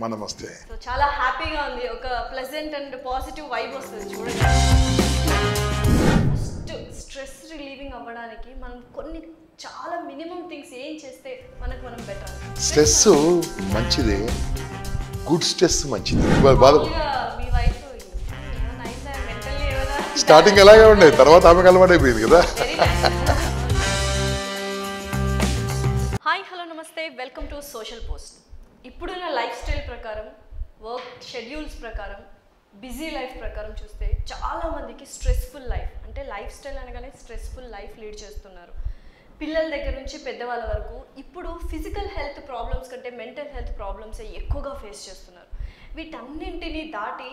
మా నమస్తే సో చాలా హ్యాపీగా ఉంది. ఒక ప్లెజెంట్ అండ్ పాజిటివ్ వైబ్ వస్తుంది చూడండి. ఫస్ట్ స్ట్రెస్ రిలీవింగ్ అవ్వడానికి మనం కొన్ని చాలా మినిమం థింగ్స్ ఏం చేస్తే మనకు మనం బెటర్ స్ట్రెస్ మంచిదే. గుడ్ స్ట్రెస్ మంచిది. బాధ స్టార్టింగ్ ఎలాగే ఉండేది తర్వాత ఆమెకు అలవాటు అయిపోయింది కదా. హాయ్ హలో నమస్తే. వెల్కమ్ టు సోషల్ పోస్ట్ ఇప్పుడున్న లైఫ్ షెడ్యూల్స్ ప్రకారం బిజీ లైఫ్ ప్రకారం చూస్తే చాలా మందికి స్ట్రెస్ఫుల్ లైఫ్ అంటే లైఫ్ స్టైల్ అనగానే స్ట్రెస్ఫుల్ లైఫ్ లీడ్ చేస్తున్నారు. పిల్లల దగ్గర నుంచి పెద్దవాళ్ళ వరకు ఇప్పుడు ఫిజికల్ హెల్త్ ప్రాబ్లమ్స్ కంటే మెంటల్ హెల్త్ ప్రాబ్లమ్స్ ఎక్కువగా ఫేస్ చేస్తున్నారు. వీటన్నింటినీ దాటి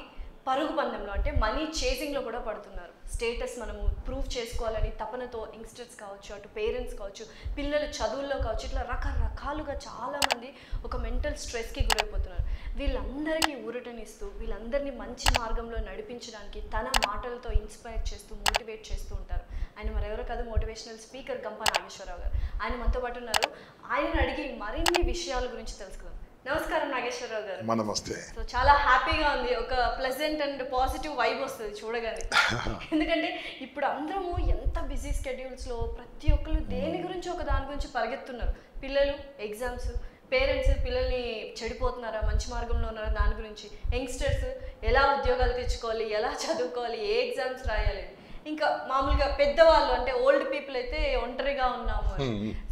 పరుగు పందెంలో అంటే మనీ చేసింగ్లో కూడా పడుతున్నారు. స్టేటస్ మనము ప్రూవ్ చేసుకోవాలని తపనతో యంగ్స్టర్స్ కావచ్చు అటు పేరెంట్స్ కావచ్చు పిల్లలు చదువుల్లో కావచ్చు ఇట్లా రకరకాలుగా చాలామంది ఒక మెంటల్ స్ట్రెస్కి గురైపోతున్నారు. వీళ్ళందరికీ ఊరటనిస్తూ వీళ్ళందరినీ మంచి మార్గంలో నడిపించడానికి తన మాటలతో ఇన్స్పైర్ చేస్తూ మోటివేట్ చేస్తూ ఉంటారు. ఆయన మరెవరో కాదు మోటివేషనల్ స్పీకర్ గంప నాగేశ్వరరావు గారు. ఆయన మనతో పాటు ఉన్నారు. ఆయనను అడిగి మరిన్ని విషయాల గురించి తెలుసుకుందాం. నమస్కారం నాగేశ్వరరావు గారు. నమస్తే సో చాలా హ్యాపీగా ఉంది. ఒక ప్లెజెంట్ అండ్ పాజిటివ్ వైబ్ వస్తుంది చూడగానే. ఎందుకంటే ఇప్పుడు అందరము ఎంత బిజీ స్కెడ్యూల్స్లో ప్రతి ఒక్కరు దేని గురించి ఒక దాని గురించి పరిగెత్తున్నారు? పిల్లలు ఎగ్జామ్స్ పేరెంట్స్ పిల్లల్ని చెడిపోతున్నారా? మంచి మార్గంలో ఉన్నారా? దాని గురించి. యంగ్స్టర్స్ ఎలా ఉద్యోగాలు తెచ్చుకోవాలి? ఎలా చదువుకోవాలి? ఏ ఎగ్జామ్స్ రాయాలి? ఇంకా మామూలుగా పెద్దవాళ్ళు అంటే ఓల్డ్ పీపుల్ అయితే ఒంటరిగా ఉన్నాము.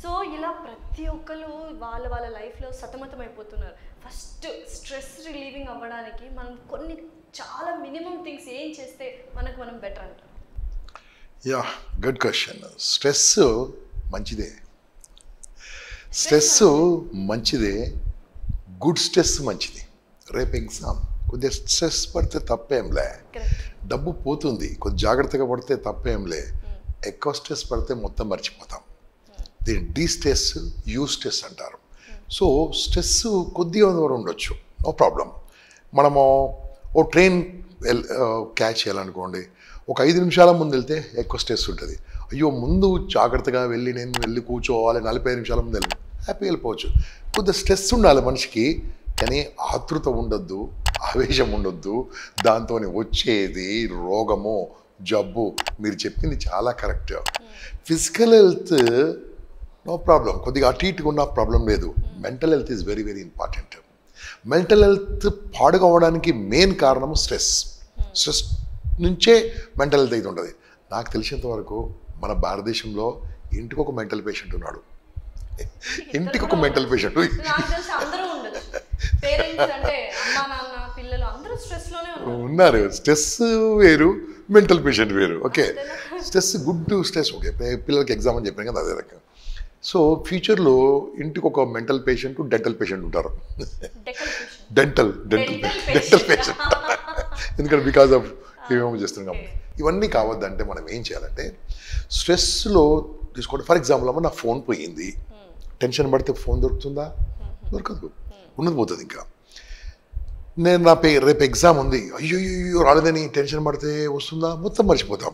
సో ఇలా ప్రతి ఒక్కరు వాళ్ళ వాళ్ళ లైఫ్లో సతమతం అయిపోతున్నారు ఫస్ట్ స్ట్రెస్ రిలీవింగ్ అవ్వడానికి మనం కొన్ని చాలా మినిమం థింగ్స్ ఏం చేస్తే మనకు మనం బెటర్ అంటారు? Yeah good question. స్ట్రెస్ మంచిదే. స్ట్రెస్ మంచిదే. గుడ్ స్ట్రెస్ మంచిది. రేపు ఎగ్జామ్. కొద్దిగా స్ట్రెస్ పడితే తప్పేంలే. డబ్బు పోతుంది. కొద్ది జాగ్రత్తగా పడితే తప్పేంలే. ఎక్కువ స్ట్రెస్ పడితే మొత్తం మర్చిపోతాం. దీన్ని డీ స్ట్రెస్ యూ స్ట్రెస్ అంటారు. సో స్ట్రెస్ కొద్దిగా ఉండొచ్చు. No problem. మనము ఓ ట్రైన్ వెల్ క్యాచ్ చేయాలనుకోండి. ఒక ఐదు నిమిషాల ముందు వెళ్తే ఎక్కువ స్ట్రెస్ ఉంటుంది. అయ్యో ముందు జాగ్రత్తగా వెళ్ళి నేను వెళ్ళి కూర్చోవాలి నలభై నిమిషాల ముందు వెళ్ళి. హ్యాపీ వెళ్ళిపోవచ్చు. కొద్దిగా స్ట్రెస్ ఉండాలి మనిషికి. కానీ ఆతృత ఉండొద్దు ఆవేశం ఉండొద్దు దాంతో వచ్చేది రోగము జబ్బు. మీరు చెప్పింది చాలా correct. Physical health no problem. కొద్దిగా అటు ఇటుగా ఉన్న ప్రాబ్లం లేదు. Mental health is very very important. Mental health పాడుకోవడానికి main కారణం స్ట్రెస్. స్ట్రెస్ నుంచే మెంటల్ హెల్త్ అయితే ఉంటుంది. నాకు తెలిసినంత వరకు మన భారతదేశంలో ఇంటికి ఒక మెంటల్ పేషెంట్ ఉన్నాడు. ఇంటికి ఒక మెంటల్ పేషెంట్. ఉన్నారు. స్ట్రెస్ వేరు మెంటల్ పేషెంట్ వేరు. Okay stress good stress okay పిల్లలకి ఎగ్జామ్ అని చెప్పాను కదా అదే రకం సో ఫ్యూచర్లో ఇంటికి ఒక మెంటల్ పేషెంట్ డెంటల్ పేషెంట్ ఉంటారు. Dental dental dental. పేషెంట్ ఎందుకంటే బికాస్ ఆఫ్ ఏమేమో చేస్తున్నాం ఇవన్నీ కావద్దంటే మనం ఏం చేయాలంటే స్ట్రెస్లో తీసుకోండి. ఫర్ ఎగ్జాంపుల్ అమ్మ నా ఫోన్ పోయింది. టెన్షన్ పడితే ఫోన్ దొరుకుతుందా? దొరకదు. ఉన్నది పోతుంది ఇంకా. నేను నా పే రేపు ఎగ్జామ్ ఉంది. అయ్యో అయ్యో రాలేదని టెన్షన్ పడితే వస్తుందా? మొత్తం మర్చిపోతాం.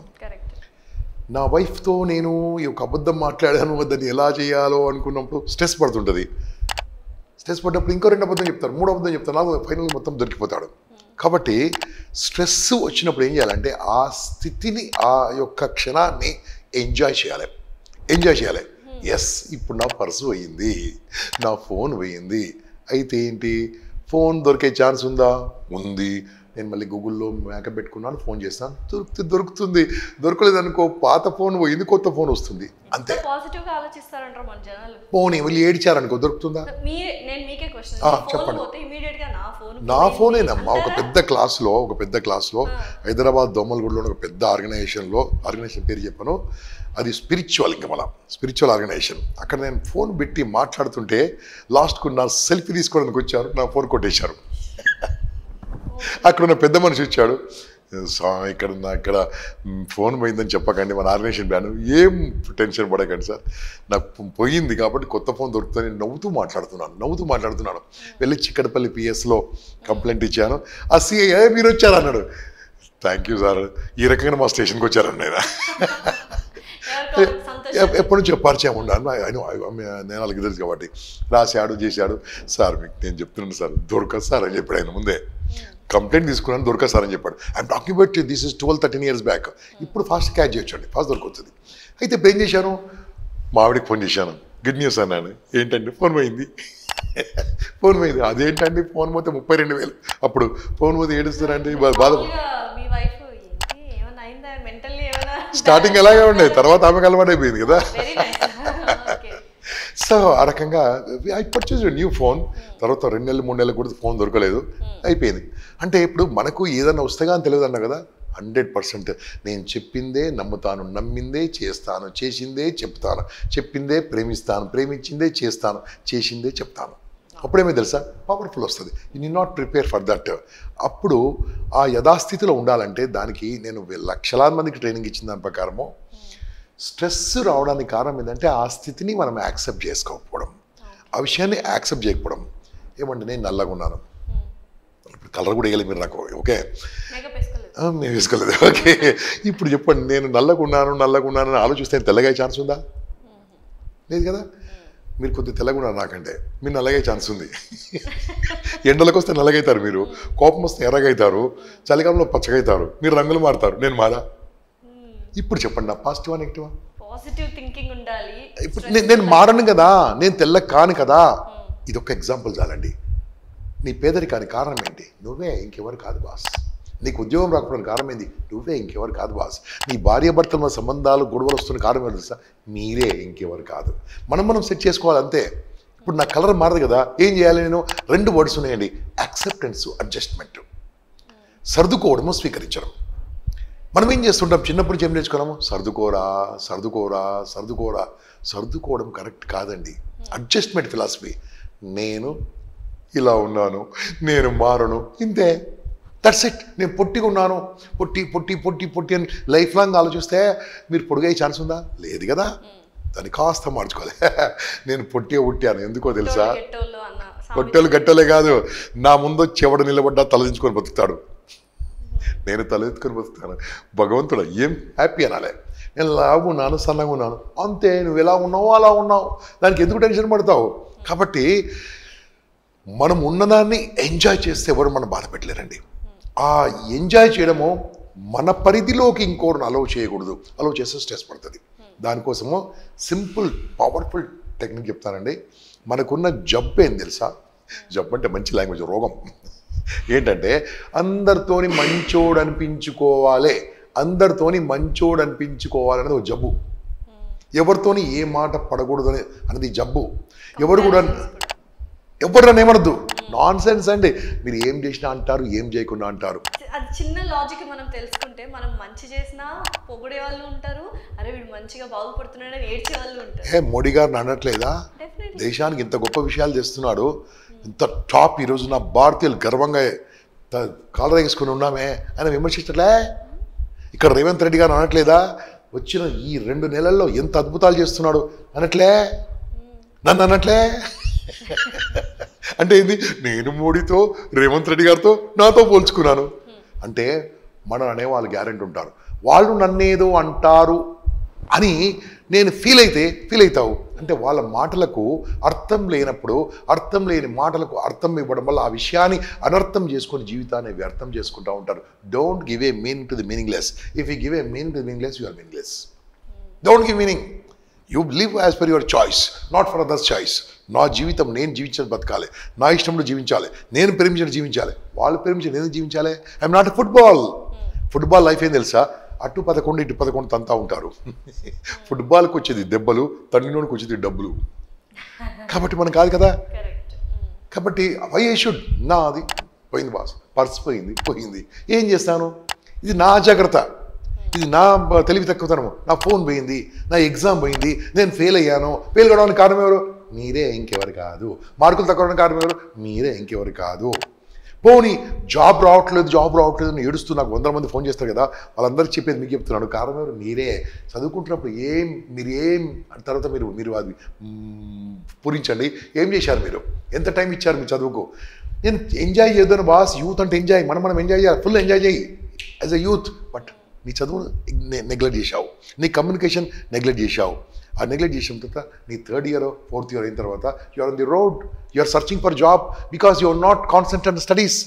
నా వైఫ్తో నేను ఈ ఒక అబద్ధం మాట్లాడాను దాన్ని ఎలా చేయాలో అనుకున్నప్పుడు స్ట్రెస్ పడుతుంటుంది. స్ట్రెస్ పడ్డప్పుడు ఇంకో రెండు అబద్ధం చెప్తారు మూడో అబద్ధం చెప్తారు నాలుగు ఫైనల్ మొత్తం దొరికిపోతాడు. కాబట్టి స్ట్రెస్ వచ్చినప్పుడు ఏం చేయాలంటే ఆ స్థితిని ఆ యొక్క క్షణాన్ని ఎంజాయ్ చేయాలి. ఎంజాయ్ చేయాలి. ఎస్ ఇప్పుడు నా పర్సు పోయింది నా ఫోన్ పోయింది అయితే ఏంటి? ఫోన్ దొరికే ఛాన్స్ ఉందా? ఉంది. నేను మళ్ళీ గూగుల్లో మేకప్ పెట్టుకున్నాను ఫోన్ చేస్తాను. దొరికితే దొరుకుతుంది. దొరకలేదనుకో పాత ఫోన్ పోయింది కొత్త ఫోన్ వస్తుంది. అంతే. గా ఆలోచిస్తారంటారు మన జనాలు. ఫోన్ వెళ్ళి ఏడిచారనుకో దొరుకుతుందా? మీరే నేను మీకే క్వశ్చన్ ఆ, ఫోన్ చెప్పండి. ఫోన్ నా ఫోనేనమ్మా ఒక పెద్ద క్లాస్లో ఒక పెద్ద క్లాస్లో హైదరాబాద్ దోమలగూడలో ఒక పెద్ద ఆర్గనైజేషన్లో ఆర్గనైజేషన్ పేరు చెప్పాను. అది స్పిరిచువల్ ఇంకా మన స్పిరిచువల్ ఆర్గనైజేషన్ అక్కడ నేను ఫోన్ పెట్టి మాట్లాడుతుంటే లాస్ట్కు నా సెల్ఫీ తీసుకోవడానికి వచ్చారు నా ఫోన్ కొట్టేశారు. అక్కడ ఉన్న పెద్ద మనిషి వచ్చాడు. స్వామి ఇక్కడ నా ఇక్కడ ఫోన్ పోయిందని చెప్పకండి మన ఆర్గనైజేషన్ బ్యాన్. ఏం టెన్షన్ పడకండి సార్. నాకు పోయింది కాబట్టి కొత్త ఫోన్ దొరుకుతుంది నవ్వుతూ మాట్లాడుతున్నాను నవ్వుతూ మాట్లాడుతున్నాను. వెళ్ళి చిక్కడపల్లి పిఎస్లో కంప్లైంట్ ఇచ్చాను. ఆ సిఐ మీరు వచ్చారు? అన్నాడు. థ్యాంక్ యూ సార్ ఈ రకంగా మా స్టేషన్కి వచ్చారండి ఎప్- ఎప్పటి నుంచో పరిచయం ఆయన నేను వాళ్ళకి తెలుసు కాబట్టి. రాశాడు చేశాడు. సార్ మీకు నేను చెప్తున్నాను సార్ దొరకదు సార్ అని చెప్పాడు ఆయన ముందే. కంప్లైంట్ తీసుకున్నాను దొరకదు సార్ అని చెప్పాడు. I'm talking but this is twelve thirteen years back ఇప్పుడు ఫాస్ట్ క్యాచ్ చేయొచ్చండి ఫాస్ట్ దొరుకుతుంది. అయితే ఇప్పుడు ఏం చేశాను? మా ఆవిడకి ఫోన్ చేశాను. గుడ్ న్యూస్ అన్నాను. ఏంటండి? ఫోన్ పోయింది. ఫోన్ పోయింది. అదేంటండి? ఫోన్ పోతే ముప్పై రెండు వేలు. అప్పుడు ఫోన్ పోతే ఏడుస్తారండి బాధ. స్టార్టింగ్ ఎలాగే ఉండే. తర్వాత ఆమెకు అలవాటు అయిపోయింది కదా సో ఆ రకంగా ఐ పర్చేజ్ న్యూ ఫోన్. తర్వాత రెండు నెలలు మూడు నెలలు కూడా ఫోన్ దొరకలేదు. అయిపోయింది. అంటే ఇప్పుడు మనకు ఏదైనా వస్తేగా అని తెలియదు అన్న కదా? Hundred percent. నేను చెప్పిందే నమ్ముతాను నమ్మిందే చేస్తాను చేసిందే చెప్తాను. చెప్పిందే ప్రేమిస్తాను ప్రేమించిందే చేస్తాను చేసిందే చెప్తాను. అప్పుడేమో తెలుసా? పవర్ఫుల్ వస్తుంది. You not prepare for that అప్పుడు ఆ యథాస్థితిలో ఉండాలంటే దానికి నేను లక్షలాది మందికి ట్రైనింగ్ ఇచ్చిన దాని ప్రకారము స్ట్రెస్ రావడానికి కారణం ఏంటంటే ఆ స్థితిని మనం యాక్సెప్ట్ చేసుకోకపోవడం. ఆ విషయాన్ని యాక్సెప్ట్ చేయకపోవడం. ఏమంటే నేను నల్లగా ఉన్నాను. ఇప్పుడు కలర్ కూడా వేయలేదు మీరు నాకు. ఓకే? మేము వేసుకోలేదు. ఓకే. ఇప్పుడు చెప్పండి నేను నల్లగా ఉన్నాను నల్లగా ఉన్నాను అని ఆలోచిస్తే తెల్లగా ఛాన్స్ ఉందా? లేదు కదా? మీరు కొద్దిగా తెల్లగా ఉన్నారు నాకంటే. మీరు నల్లగా ఛాన్స్ ఉంది. ఎండలకు వస్తే నల్లగైతారు మీరు. కోపం వస్తే ఎర్రగైతారు చలికాలంలో పచ్చగైతారు మీరు రంగులు మారుతారు. నేను మారా ఇప్పుడు చెప్పండి పాజిటివా నెగిటివా పాజిటివ్ థింకింగ్ ఉండాలి. ఇప్పుడు నేను మారను కదా నేను తెల్ల కాను కదా. ఇది ఒక ఎగ్జాంపుల్ చాలండి. నీ పేదరికానికి కారణం ఏంటి? నువ్వే ఇంకెవరు కాదు బాస్ నీకు ఉద్యోగం రాకపోవడానికి కారణం ఏంటి నువ్వే ఇంకెవరు కాదు బాస్ నీ భార్య భర్తల సంబంధాలు గొడవలు వస్తున్న కారణం ఏంటి తెలుసా? మీరే ఇంకెవరు కాదు. మనం మనం సెట్ చేసుకోవాలి అంతే. ఇప్పుడు నా కలర్ మారదు కదా ఏం చేయాలి నేను? రెండు వర్డ్స్ ఉన్నాయండి. యాక్సెప్టెన్స్ అడ్జస్ట్మెంట్ సర్దుకోవడము స్వీకరించడం. మనం ఏం చేస్తుంటాం? చిన్నప్పటి నుంచి ఏం నేర్చుకున్నాము? సర్దుకోరా సర్దుకోరా సర్దుకోరా. సర్దుకోవడం కరెక్ట్ కాదండి. Adjustment philosophy. నేను ఇలా ఉన్నాను నేను మారను ఇంతే. దట్స్ ఇట్ నేను పొట్టిగా ఉన్నాను. పొట్టి పొట్టి పొట్టి పొట్టి అని లైఫ్ లాంగ్ ఆలోచిస్తే మీరు పొడిగే ఛాన్స్ ఉందా? లేదు కదా. దాన్ని కాస్త మార్చుకోవాలి. నేను పొట్టిగా పుట్టాను. ఎందుకో తెలుసా. పొట్టెలు గట్టలే కాదు. నా ముందు చెవడ నిలబడ్డా తలదించుకొని బతుకుతాడు. నేను తలెత్తుకొని వస్తాను. భగవంతుడు ఏం హ్యాపీ అనాలి. నేను లాగున్నాను సన్నగా ఉన్నాను. అంతే నువ్వు ఎలా ఉన్నావు అలా ఉన్నావు. దానికి ఎందుకు టెన్షన్ పడతావు? కాబట్టి మనం ఉన్నదాన్ని ఎంజాయ్ చేస్తే ఎవరు మనం బాధ పెట్టలేరండి. ఆ ఎంజాయ్ చేయడము మన పరిధిలోకి ఇంకోరిని అలవ్ చేయకూడదు. అలవ్ చేస్తే స్ట్రెస్ పడుతుంది. దానికోసము సింపుల్ పవర్ఫుల్ టెక్నిక్ చెప్తానండి. మనకున్న జబ్బు ఏం తెలుసా? జబ్బు అంటే మంచి లాంగ్వేజ్ రోగం. ఏంటంటే అందరితోని మంచోడు అనిపించుకోవాలి అందరితోని మంచోడు అనిపించుకోవాలనేది ఒక జబ్బు. ఎవరితోని ఏ మాట పడకూడదు అనే అనేది జబ్బు. ఎవరు కూడా ఎవరు నన్ను ఏమనద్దు. నాన్ సెన్స్ అండి. మీరు ఏం చేసినా అంటారు ఏం చేయకుండా అంటారు. అది చిన్న లాజిక్ మనం తెలుసుకుంటే మనం మంచి చేసినా పొగిడే వాళ్ళు ఉంటారు. అరే వీడు మంచిగా బాగుపడుతున్నాడని ఏడ్చే వాళ్ళు ఉంటారు. ఏ మోడీ గారిని అనట్లేదా దేశానికి ఇంత గొప్ప విషయాలు చేస్తున్నాడు. ఇంత టాప్ ఈరోజు నా భారతీయులు గర్వంగా కాలర్ వేసుకుని ఉన్నామే ఆయన విమర్శించట్లే? ఇక్కడ రేవంత్ రెడ్డి గారు అనట్లేదా? వచ్చిన ఈ రెండు నెలల్లో ఎంత అద్భుతాలు చేస్తున్నాడు అనట్లే? నన్ను అనట్లే? అంటే ఏంది? నేను మోడీతో రేవంత్ రెడ్డి గారితో నాతో పోల్చుకున్నాను. అంటే మనం అనే వాళ్ళు గ్యారెంటీ ఉంటారు. వాళ్ళు నన్నేదో అంటారు అని నేను ఫీల్ అయితే ఫీల్ అవుతావు. అంటే వాళ్ళ మాటలకు అర్థం లేనప్పుడు అర్థం లేని మాటలకు అర్థం ఇవ్వడం వల్ల ఆ విషయాన్ని అనర్థం చేసుకొని జీవితాన్ని వ్యర్థం చేసుకుంటూ ఉంటారు. Don't give a meaning to the meaningless if you give a meaning to meaningless you are meaningless don't give meaning you live as per your choice not for others choice నా జీవితం నేను జీవించడం బతకాలి. నా ఇష్టంలో జీవించాలి. నేను ప్రేమించిన జీవించాలి. వాళ్ళు ప్రేమించి నేను జీవించాలి. I'm not football football life ఏం తెలుసా? అటు పదకొండు ఇటు పదకొండు తంతా ఉంటారు. ఫుట్బాల్కి వచ్చేది దెబ్బలు తండ్రిలోనికి వచ్చేది డబ్బులు. కాబట్టి మనం కాదు కదా? కాబట్టి వై ఐ షుడ్. నా అది పోయింది బాస్. పర్స్ పోయింది పోయింది. ఏం చేస్తాను? ఇది నా జాగ్రత్త. ఇది నా తెలివి తక్కువతనము. నా ఫోన్ పోయింది నా ఎగ్జామ్ పోయింది నేను ఫెయిల్ అయ్యాను. ఫెయిల్ కావడానికి కారణం ఎవరు? మీరే ఇంకెవరు కాదు. మార్కులు తక్కువ కారణం ఎవరు? మీరే ఇంకెవరు కాదు. పోనీ జాబ్ రావట్లేదు జాబ్ రావట్లేదు అని ఏడుస్తూ నాకు వందల మంది ఫోన్ చేస్తారు కదా వాళ్ళందరికీ చెప్పేది మీకు చెప్తున్నాను. కారణం ఎవరు? మీరే. చదువుకుంటున్నప్పుడు ఏం మీరు ఏం తర్వాత మీరు మీరు అది పూరించండి. ఏం చేశారు మీరు? ఎంత టైం ఇచ్చారు మీ చదువుకు? నేను ఎంజాయ్ చేద్దాను బాస్ యూత్ అంటే ఎంజాయ్ మనం మనం ఎంజాయ్ చేయాలి ఫుల్ ఎంజాయ్ చేయి. యాజ్ అ యూత్ బట్ నీ చదువు నెగ్లెక్ట్ చేశావు. నీ కమ్యూనికేషన్ నెగ్లెక్ట్ చేశావు. ఆ నెగ్లెక్ట్ చేసిన తర్వాత నీ థర్డ్ ఇయర్ ఫోర్త్ ఇయర్ అయిన తర్వాత you are on the road you are searching for job because you are not concentrate studies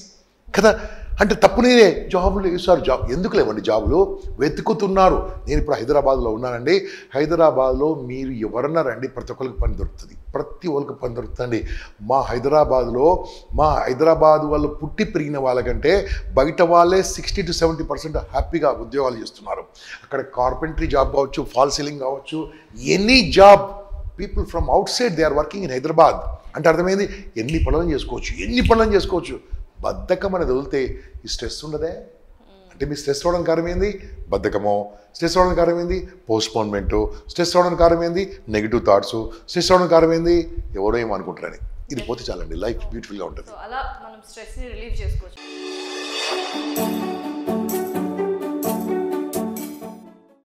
కదా? అంటే తప్పు నేనే. జాబులు ఇస్తారు జాబ్ ఎందుకు లేవండి జాబులు? వెతుకుతున్నారు. నేను ఇప్పుడు హైదరాబాద్లో ఉన్నానండి. హైదరాబాద్లో మీరు ఎవరన్నా రండి ప్రతి ఒక్కరికి పని దొరుకుతుంది. ప్రతి ఒక్కరికి పని దొరుకుతుంది మా హైదరాబాద్లో మా హైదరాబాద్ వాళ్ళు పుట్టి పెరిగిన వాళ్ళకంటే బయట వాళ్ళే సిక్స్టీ టు సెవెంటీ పర్సెంట్ హ్యాపీగా ఉద్యోగాలు చేస్తున్నారు. అక్కడ కార్పెంటరీ జాబ్ కావచ్చు ఫాల్ సీలింగ్ కావచ్చు any job. People from outside they are working in Hyderabad. అంటే అర్థమైంది? ఎన్ని పనులను చేసుకోవచ్చు? ఎన్ని పనులను చేసుకోవచ్చు? బద్ధకం అనేది వదిలితే ఈ స్ట్రెస్ ఉండదే. అంటే మీ స్ట్రెస్ రావడానికి కారణం ఏంది బద్ధకమో. స్ట్రెస్ రావడానికి కారణం ఏంది పోస్ట్పోన్మెంట్ స్ట్రెస్ రావడానికి కారణం ఏంది నెగిటివ్ థాట్స్ స్ట్రెస్ రావడానికి కారణం ఏంది ఎవరో ఏమో అనుకుంటారని. ఇది పోతే చాలండి. లైఫ్ బ్యూటిఫుల్గా ఉంటుంది. అలా మనం స్ట్రెస్ని రిలీవ్ చేసుకోవచ్చు.